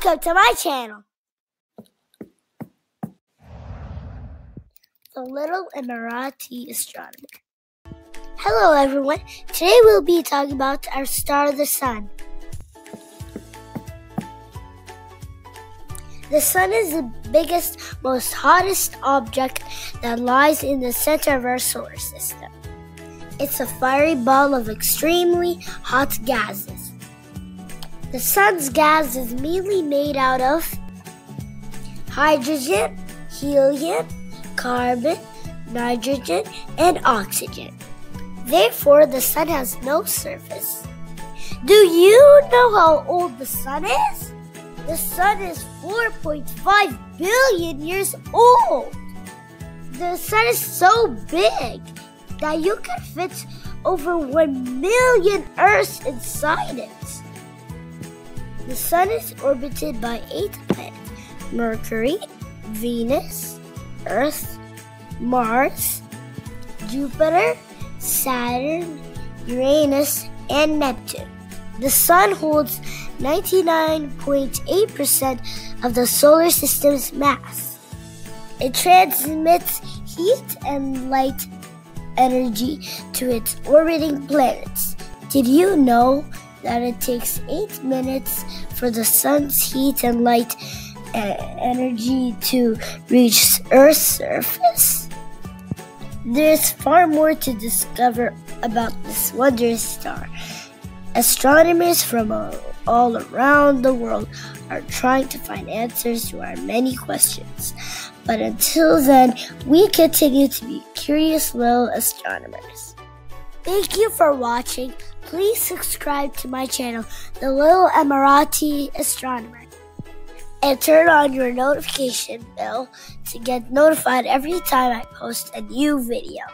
Welcome to my channel. The Little Emirati Astronomer. Hello everyone. Today we'll be talking about our star, the Sun. The Sun is the biggest, most hottest object that lies in the center of our solar system. It's a fiery ball of extremely hot gases. The sun's gas is mainly made out of hydrogen, helium, carbon, nitrogen, and oxygen. Therefore, the sun has no surface. Do you know how old the sun is? The sun is 4.5 billion years old. The sun is so big that you can fit over 1 million Earths inside it. The Sun is orbited by eight planets Mercury, Venus, Earth, Mars, Jupiter, Saturn, Uranus, and Neptune. The Sun holds 99.8% of the solar system's mass. It transmits heat and light energy to its orbiting planets. Did you know that it takes 8 minutes for the sun's heat and light uh, energy to reach Earth's surface. There's far more to discover about this wondrous star. Astronomers from all around the world are trying to find answers to our many questions. But until then, we continue to be curious little astronomers. Thank you for watching. Please subscribe to my channel, The Little Emirati Astronomer, and turn on your notification bell to get notified every time I post a new video.